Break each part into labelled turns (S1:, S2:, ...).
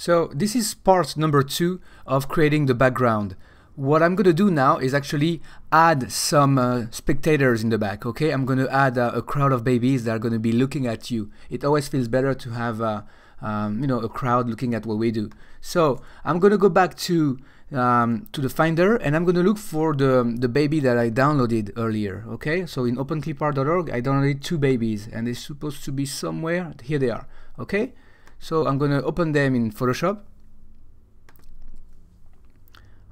S1: So this is part number two of creating the background. What I'm gonna do now is actually add some uh, spectators in the back, okay? I'm gonna add uh, a crowd of babies that are gonna be looking at you. It always feels better to have uh, um, you know, a crowd looking at what we do. So I'm gonna go back to um, to the Finder and I'm gonna look for the, the baby that I downloaded earlier, okay? So in openclipart.org I downloaded two babies and they're supposed to be somewhere, here they are, okay? So I'm gonna open them in Photoshop,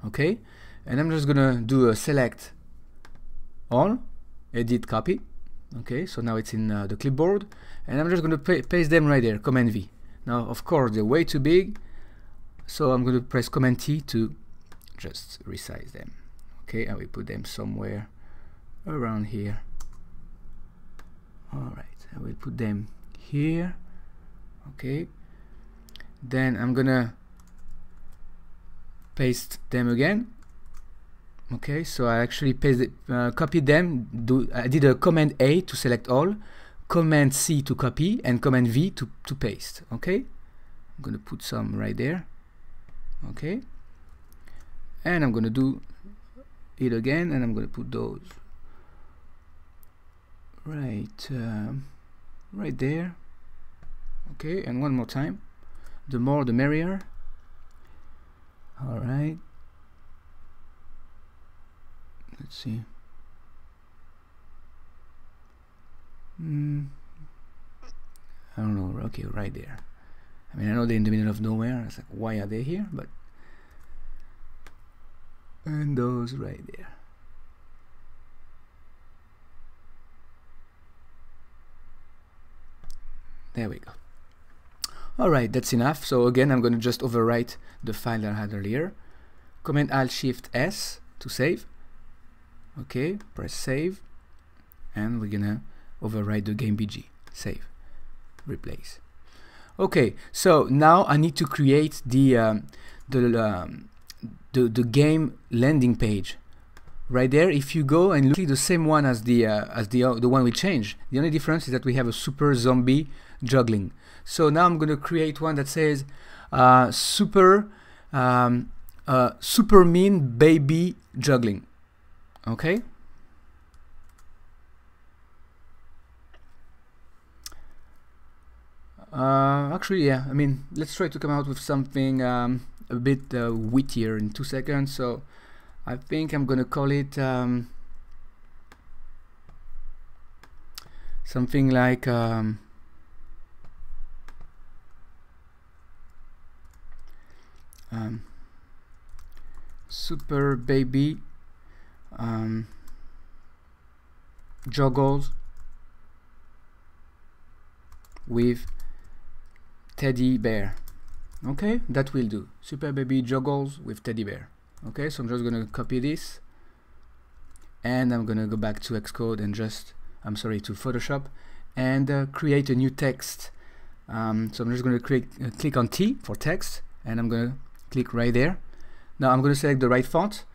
S1: okay? And I'm just gonna do a select all, edit copy, okay? So now it's in uh, the clipboard and I'm just gonna paste them right there, Command V. Now, of course, they're way too big, so I'm going to press Command T to just resize them. Okay, and we put them somewhere around here. All right, I will put them here. Okay, then I'm gonna paste them again. Okay, so I actually paste uh, copied them. Do I did a Command A to select all, Command C to copy and Command V to, to paste okay I'm gonna put some right there okay and I'm gonna do it again and I'm gonna put those right um, right there okay and one more time the more the merrier all right let's see Mm, I don't know. Okay, right there. I mean, I know they're in the middle of nowhere. It's like, why are they here? But and those right there. There we go. Alright, that's enough. So again, I'm going to just overwrite the file that I had earlier. Command Alt Shift S to save. Okay, press save. And we're gonna overwrite the game BG, save, replace. Okay, so now I need to create the um, the, um, the the game landing page. Right there, if you go and look at the same one as the uh, as the uh, the one we changed, the only difference is that we have a super zombie juggling. So now I'm going to create one that says uh, super um, uh, super mean baby juggling. Okay, Uh, actually, yeah. I mean, let's try to come out with something um, a bit uh, wittier in two seconds. So I think I'm gonna call it um, something like um, super baby um, juggles with teddy bear. Okay that will do. Super baby juggles with teddy bear. Okay so I'm just gonna copy this and I'm gonna go back to Xcode and just I'm sorry to Photoshop and uh, create a new text. Um, so I'm just gonna create uh, click on T for text and I'm gonna click right there. Now I'm gonna select the right font.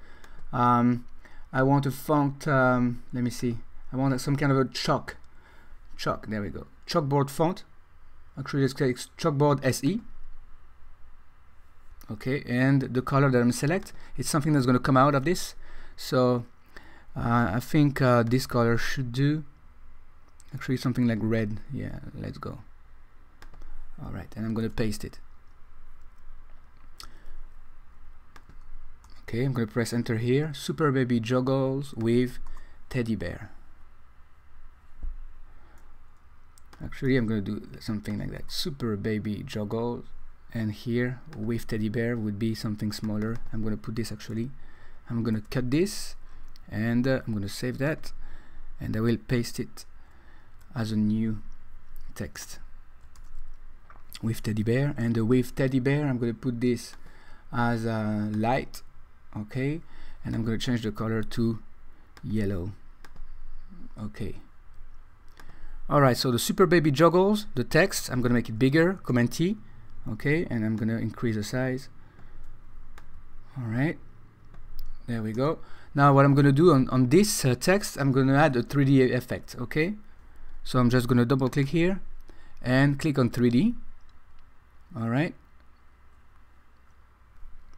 S1: Um, I want a font um, let me see. I want some kind of a chalk. Chalk there we go. Chalkboard font. Actually let's click chalkboard SE okay and the color that I'm select it's something that's going to come out of this. So uh, I think uh, this color should do. Actually something like red. Yeah let's go. Alright and I'm going to paste it okay I'm to press enter here. Super baby juggles with teddy bear. Actually I'm gonna do something like that. Super baby juggle and here with teddy bear would be something smaller. I'm gonna put this actually. I'm gonna cut this and uh, I'm gonna save that. And I will paste it as a new text. With teddy bear. And uh, with teddy bear I'm gonna put this as a light okay and I'm gonna change the color to yellow okay Alright, so the Super Baby Juggles, the text, I'm going to make it bigger, Command T, okay, and I'm going to increase the size. Alright, there we go. Now what I'm going to do on, on this uh, text, I'm going to add a 3D effect, okay? So I'm just going to double click here and click on 3D. Alright.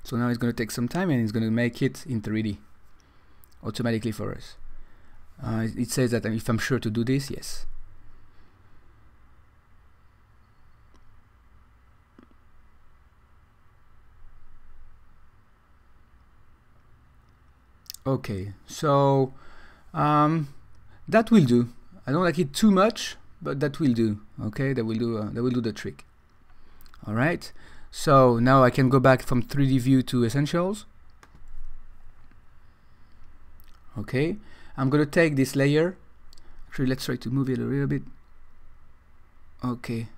S1: So now it's going to take some time and it's going to make it in 3D automatically for us. Uh, it says that if I'm sure to do this yes. Okay so um, that will do. I don't like it too much but that will do okay? That will do uh, that will do the trick. All right so now I can go back from 3d view to essentials. Okay. I'm gonna take this layer. Actually let's try to move it a little bit. Okay.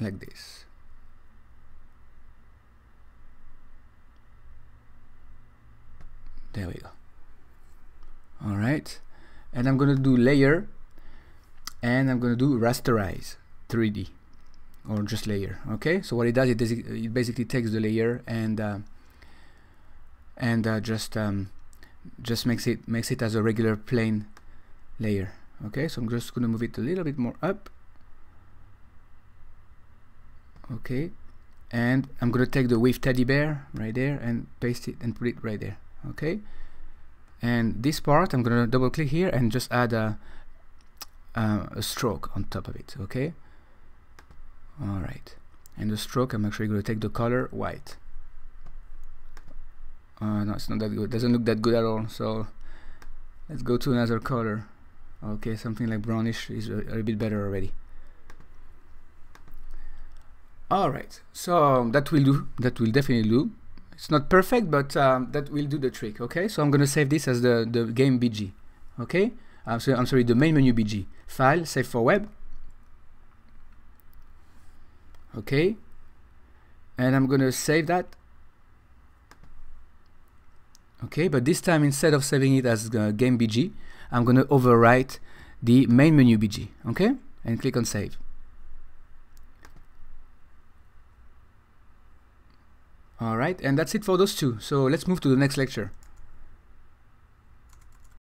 S1: Like this. There we go. All right. And I'm gonna do layer and I'm gonna do rasterize 3d or just layer okay? So what it does it, it basically takes the layer and uh, and uh, just um, just makes it makes it as a regular plain layer okay? So I'm just gonna move it a little bit more up. Okay. And I'm gonna take the wave teddy bear right there and paste it and put it right there okay? And this part I'm gonna double click here and just add a, uh, a stroke on top of it okay? Alright and the stroke I'm actually going to take the color white. Uh, no it's not that good. It doesn't look that good at all so let's go to another color. Okay something like brownish is a, a bit better already. Alright so that will do that will definitely do. It's not perfect but um, that will do the trick okay? So I'm gonna save this as the the game BG okay uh, so I'm sorry the main menu BG file save for web. Okay. And I'm gonna save that. Okay but this time instead of saving it as uh, game BG I'm gonna overwrite the main menu BG okay? And click on save. Alright, and that's it for those two. So let's move to the next lecture.